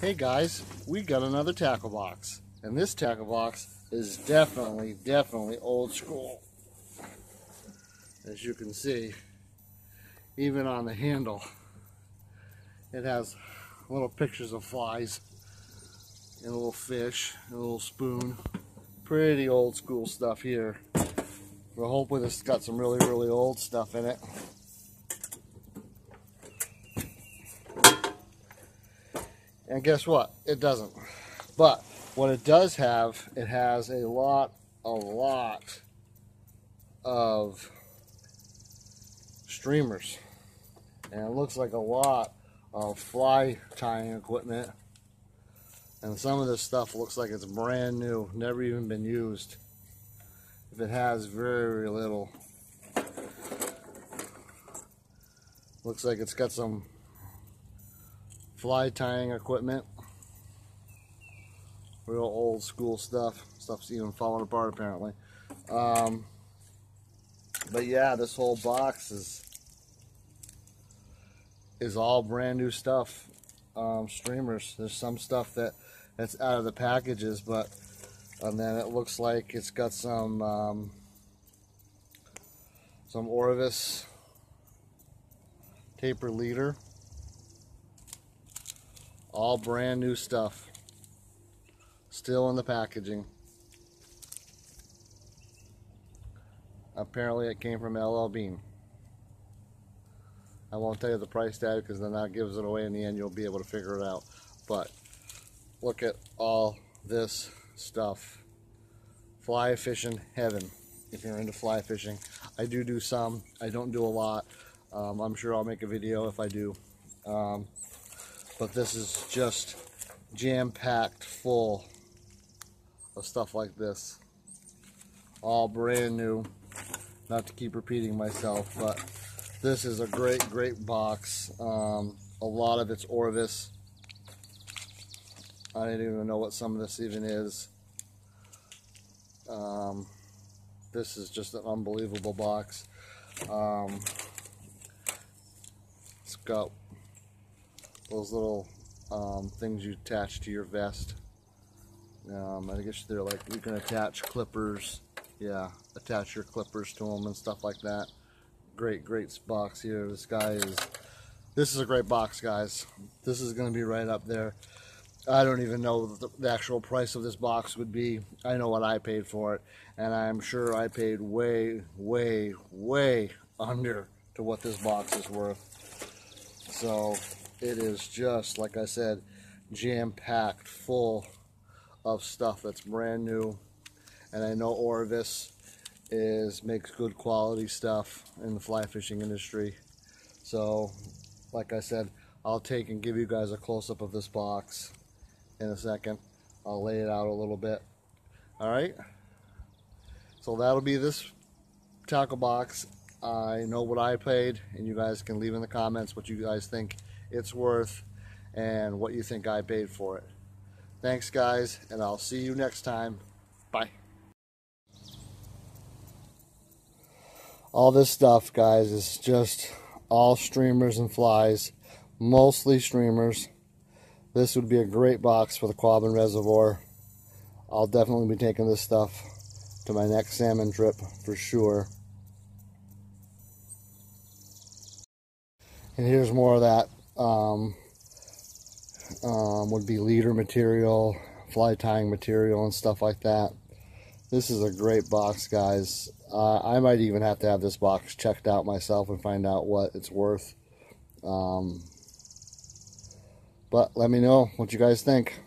Hey guys, we got another tackle box. And this tackle box is definitely, definitely old school. As you can see, even on the handle, it has little pictures of flies and a little fish and a little spoon. Pretty old school stuff here. We're hoping has got some really, really old stuff in it. And guess what? It doesn't. But what it does have, it has a lot, a lot of streamers. And it looks like a lot of fly tying equipment. And some of this stuff looks like it's brand new, never even been used. If it has very little. Looks like it's got some fly tying equipment. Real old school stuff. Stuff's even falling apart apparently. Um, but yeah, this whole box is is all brand new stuff. Um, streamers. There's some stuff that that's out of the packages, but and then it looks like it's got some um, some Orvis taper leader. All brand new stuff. Still in the packaging. Apparently it came from LL Bean. I won't tell you the price tag because then that gives it away in the end. You'll be able to figure it out. But look at all this stuff. Fly fishing heaven if you're into fly fishing. I do do some. I don't do a lot. Um, I'm sure I'll make a video if I do. Um, but this is just jam-packed full of stuff like this. All brand new. Not to keep repeating myself, but this is a great, great box. Um, a lot of it's Orvis. I don't even know what some of this even is. Um, this is just an unbelievable box. Um, it's got those little um, things you attach to your vest. Um, I guess they're like you can attach clippers. Yeah, attach your clippers to them and stuff like that. Great, great box here. This guy is. This is a great box, guys. This is going to be right up there. I don't even know the, the actual price of this box would be. I know what I paid for it, and I'm sure I paid way, way, way under to what this box is worth. So it is just, like I said, jam-packed full of stuff that's brand new. And I know Orvis is makes good quality stuff in the fly fishing industry. So, like I said, I'll take and give you guys a close-up of this box in a second. I'll lay it out a little bit. All right. So that'll be this tackle box. I know what I paid, and you guys can leave in the comments what you guys think it's worth and what you think I paid for it. Thanks, guys, and I'll see you next time. Bye. All this stuff, guys, is just all streamers and flies, mostly streamers. This would be a great box for the Quabbin Reservoir. I'll definitely be taking this stuff to my next salmon trip for sure. And here's more of that um, um, would be leader material, fly tying material and stuff like that. This is a great box, guys. Uh, I might even have to have this box checked out myself and find out what it's worth. Um, but let me know what you guys think.